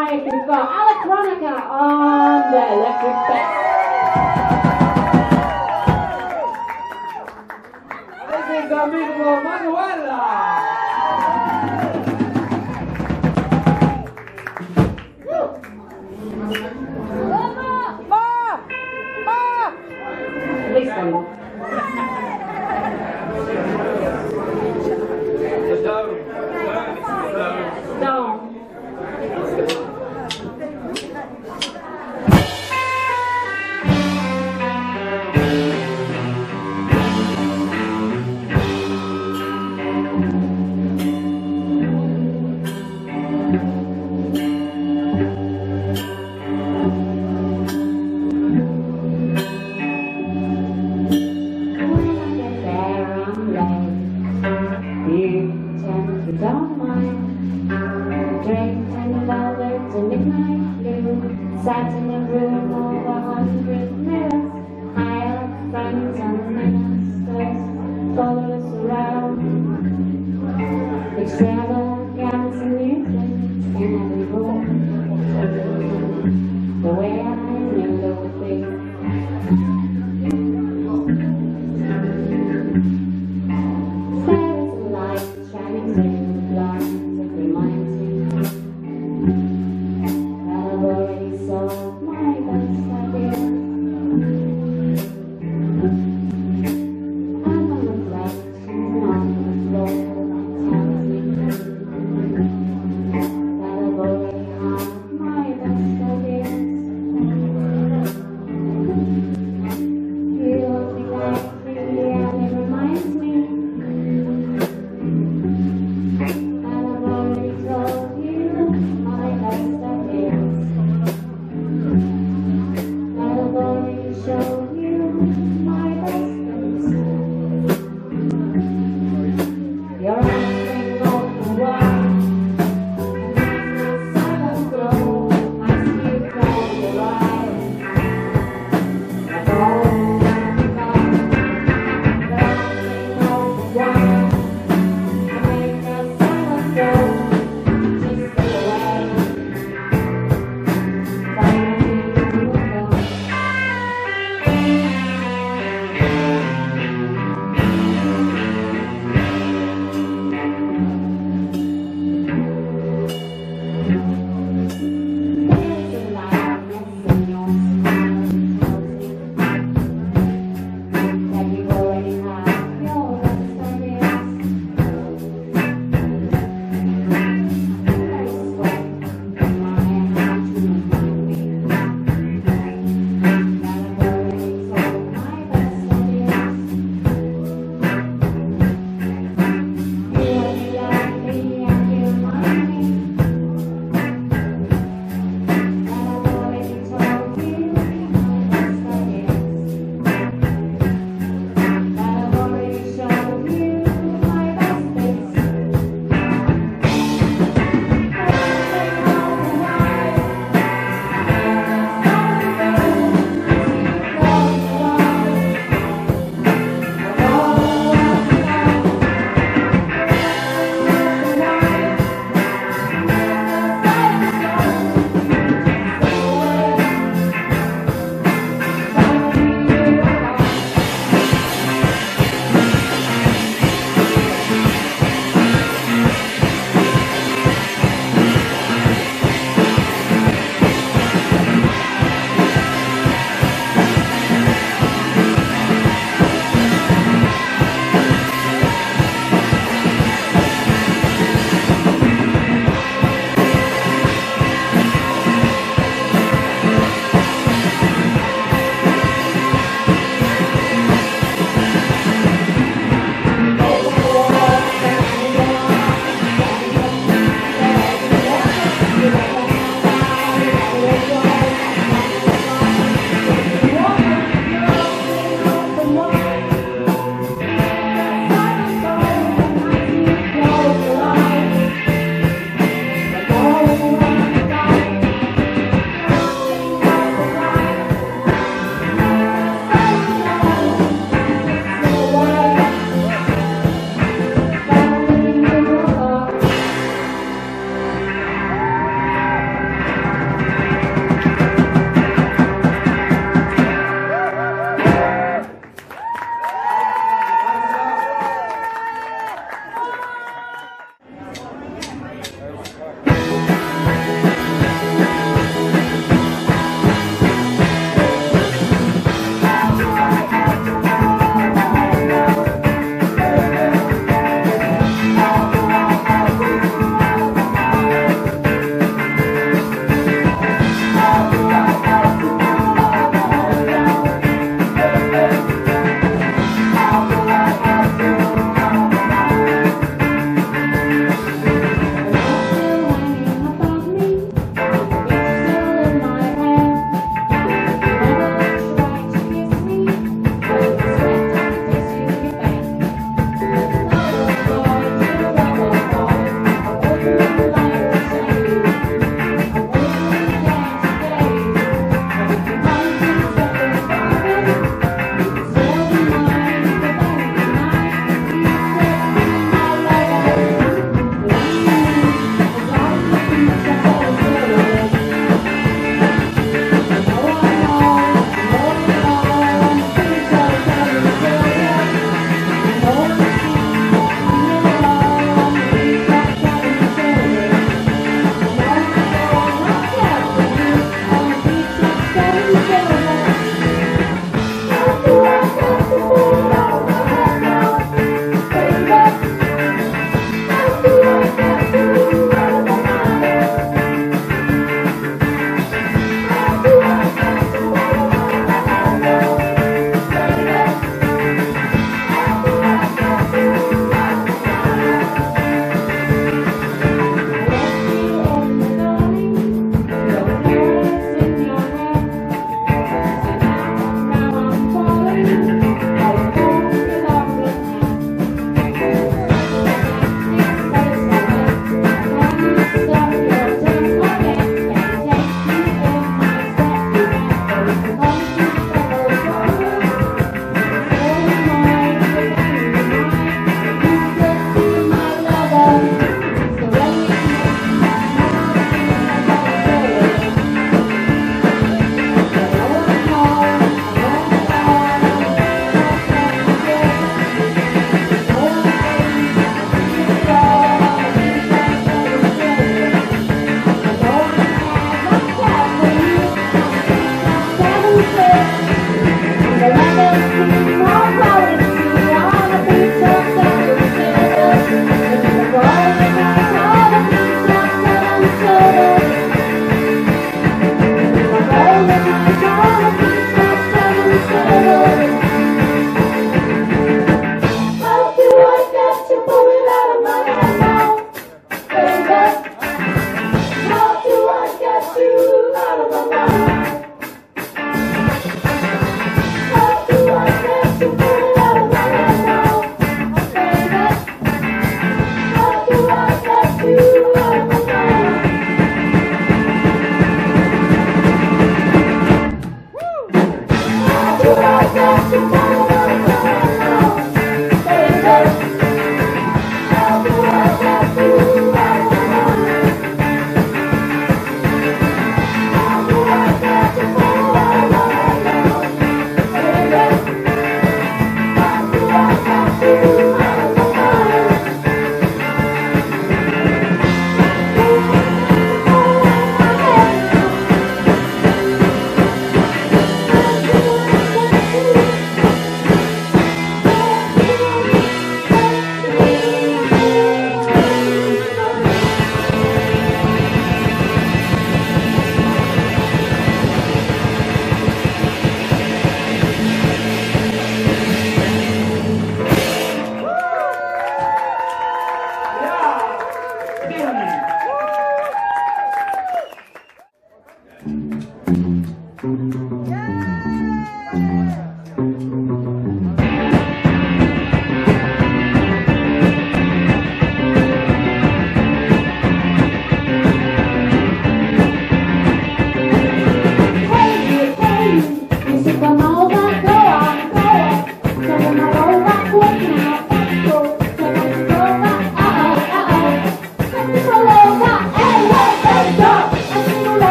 right, we've got Electronica on the electric bass. This is Domingo Manuela. Please,